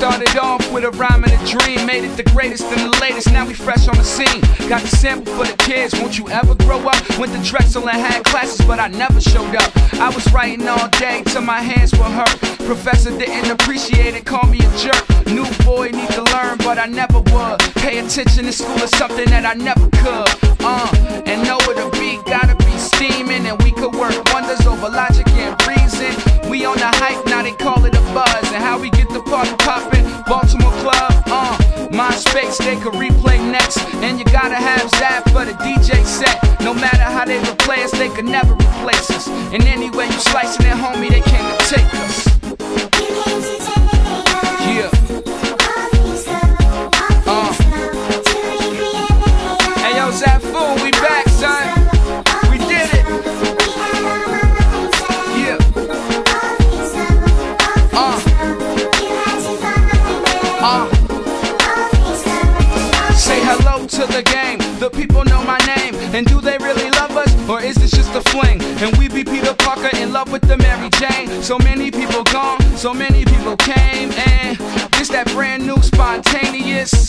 Started off with a rhyme and a dream, made it the greatest and the latest. Now we fresh on the scene. Got the sample for the kids. Won't you ever grow up? Went to Drexel and had classes, but I never showed up. I was writing all day till my hands were hurt. Professor didn't appreciate it, called me a jerk. New boy need to learn, but I never would. Pay attention in school is something that I never could. Have Zap for the DJ set. No matter how they replay us, they could never replace us. And anyway you slice it, to the game. The people know my name. And do they really love us? Or is this just a fling? And we be Peter Parker in love with the Mary Jane. So many people gone, so many people came. And this that brand new spontaneous.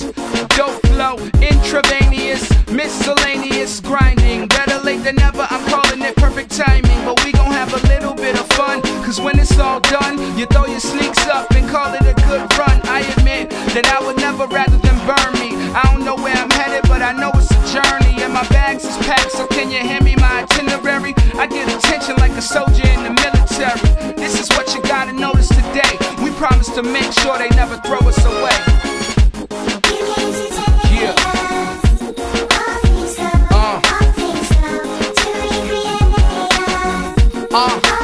Dope flow, intravenous, miscellaneous grinding. Better late than never, I'm calling it perfect timing. But we gon' have a little bit of fun. Cause when it's all done, you throw your sneaks up and call it a good run. I admit that I would never rather than burn me. I don't know where I know it's a journey. And my bags is packed, so can you hand me my itinerary? I get attention like a soldier in the military. This is what you gotta notice today. We promise to make sure they never throw us away. Yeah. Uh. Uh.